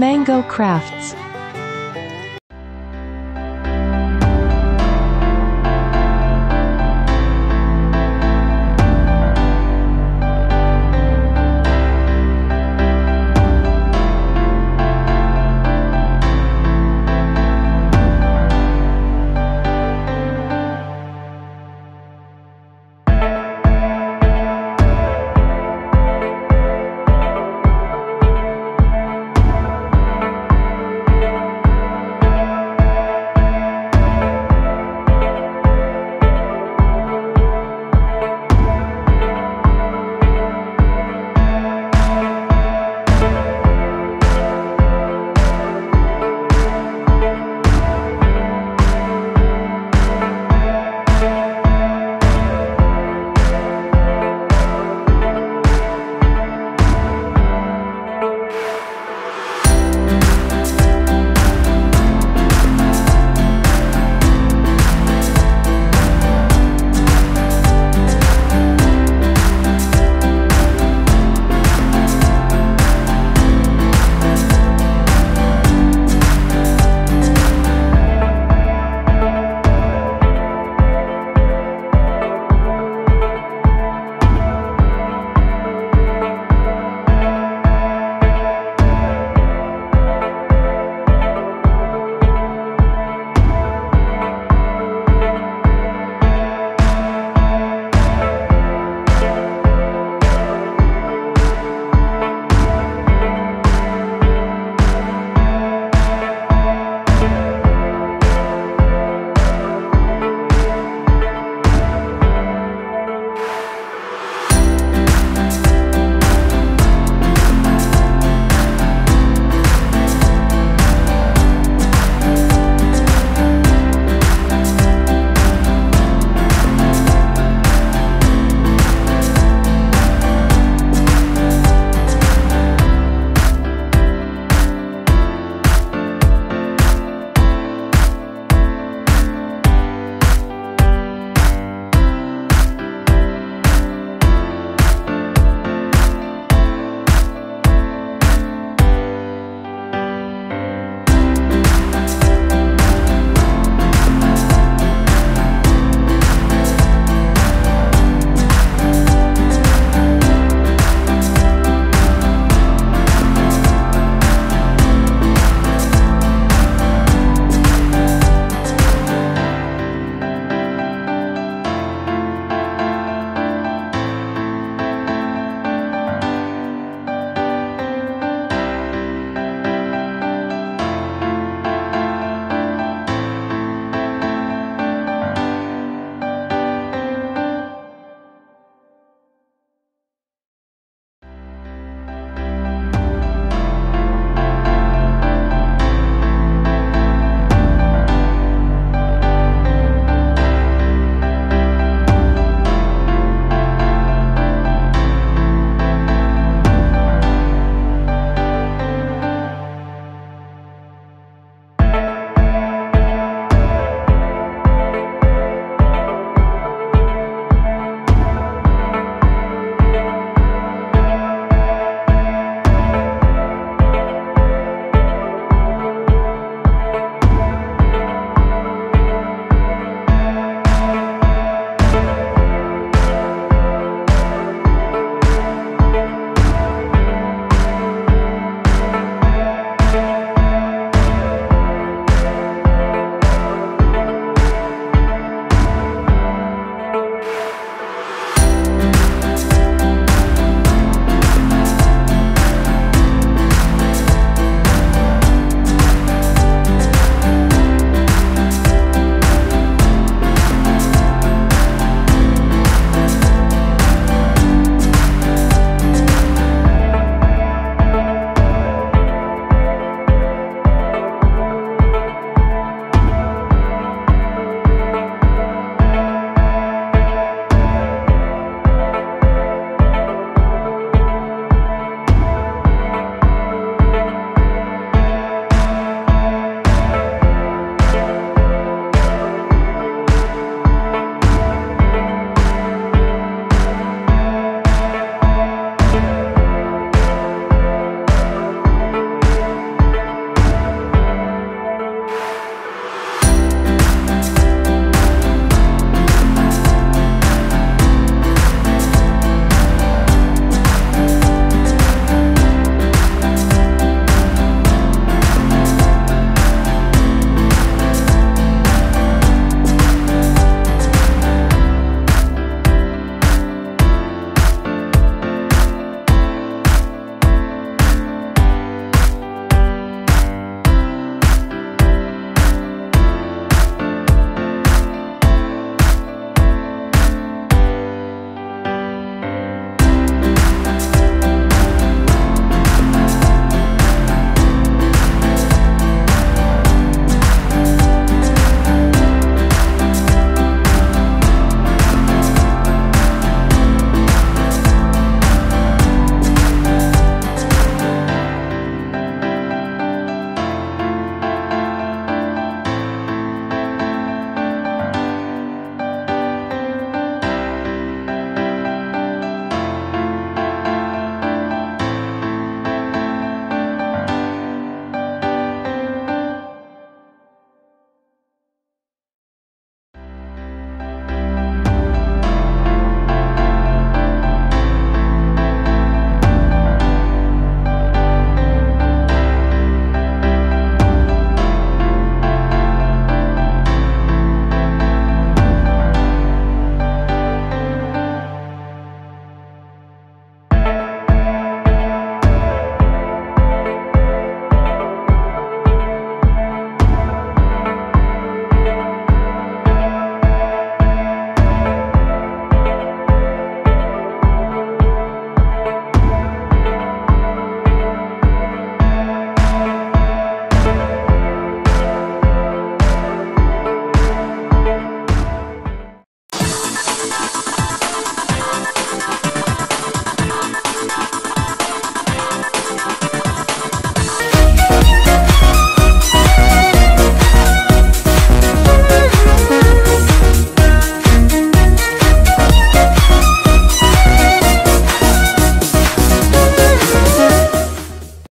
Mango Crafts.